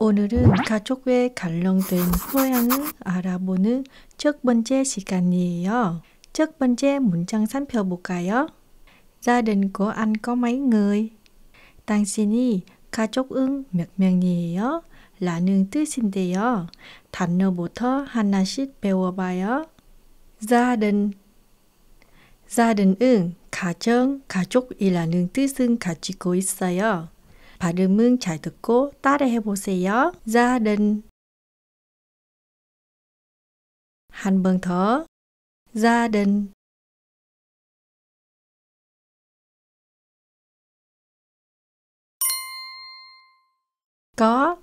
오늘은 가족에 관련된 소양을 알아보는 첫 번째 시간이에요. 첫 번째 문장 살펴볼까요? Có mấy người? 당신이 가족은 몇 명이에요? 라는 뜻인데요. 단어부터 하나씩 배워봐요. gia đình 가정, 가족이라는 뜻은 가지고 있어요. 발음은 잘 듣고 따라해 보세요. gia đình 한 번 더. gia đình có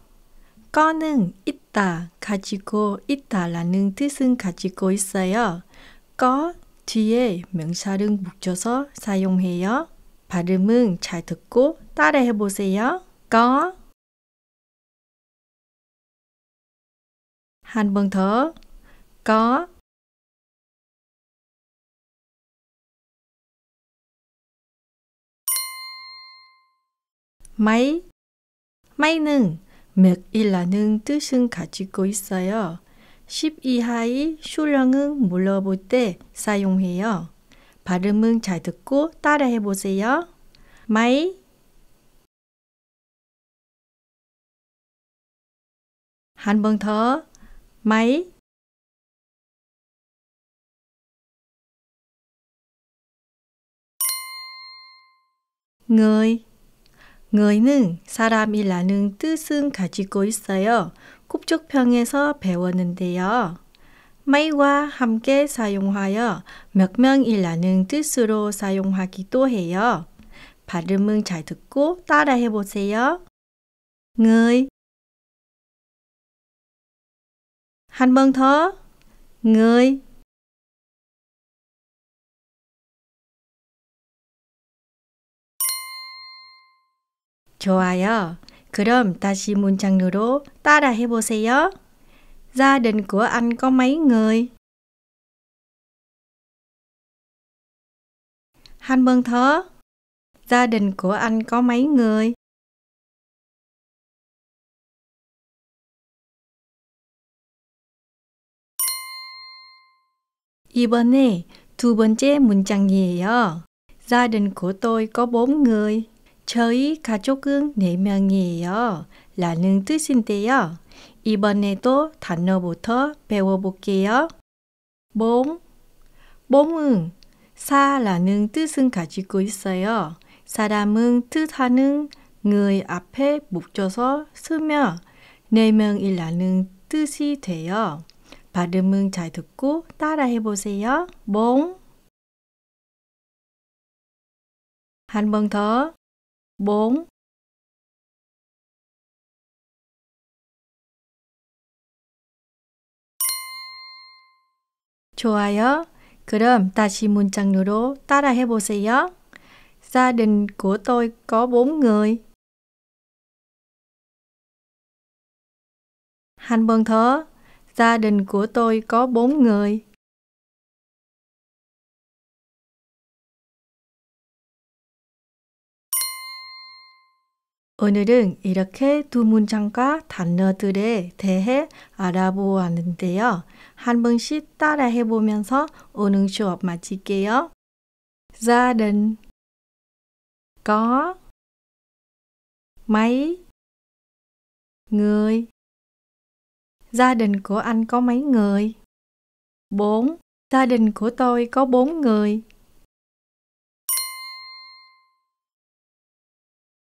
거는 있다, 가지고 있다라는 뜻은 가지고 있어요. 거 뒤에 명사를 묻혀서 사용해요. 발음은 잘 듣고 따라해 보세요. có 한 번 더. có mấy mấy 몇이라는 뜻은 가지고 있어요. 10 이하의 수량은 물어볼 때 사용해요. 발음은 잘 듣고 따라해 보세요. 마이 한 번 더. 마이 người ng의는 사람이라는 뜻은 가지고 있어요. kup적평에서 배웠는데요. 마이와 함께 사용하여 몇 명이라는 뜻으로 사용하기도 해요. 발음은 잘 듣고 따라해 보세요. người 한 번 더. người 좋아요. 그럼 다시 문장으로 따라 해 보세요. Gia đình của anh có mấy người? 한 번 더. Gia đình của anh có mấy người? 이번에 두 번째 문장이에요. Gia đình của tôi có bốn người. 저희 가족은 4명이에요. 라는 뜻인데요. 이번에도 단어부터 배워볼게요. 몸, 몸은 사라는 뜻은 가지고 있어요. 사람은 뜻하는 người 앞에 묻혀서 쓰며 4명이라는 뜻이 돼요. 발음은 잘 듣고 따라해 보세요. 몸. 한 번 더. 4. 좋아요. 그럼 다시 문장으로 따라 해보세요. Gia đình của tôi có 4 người. 한 번 더. Gia đình của tôi có 4 người. 오늘은 이렇게 두 문장과 단어들에 대해 알아보았는데요. 한 번씩 따라 해보면서 오늘 수업 마칠게요. Gia đình có mấy người? Gia đình của anh có mấy người? 4. Gia đình của tôi có 4 người.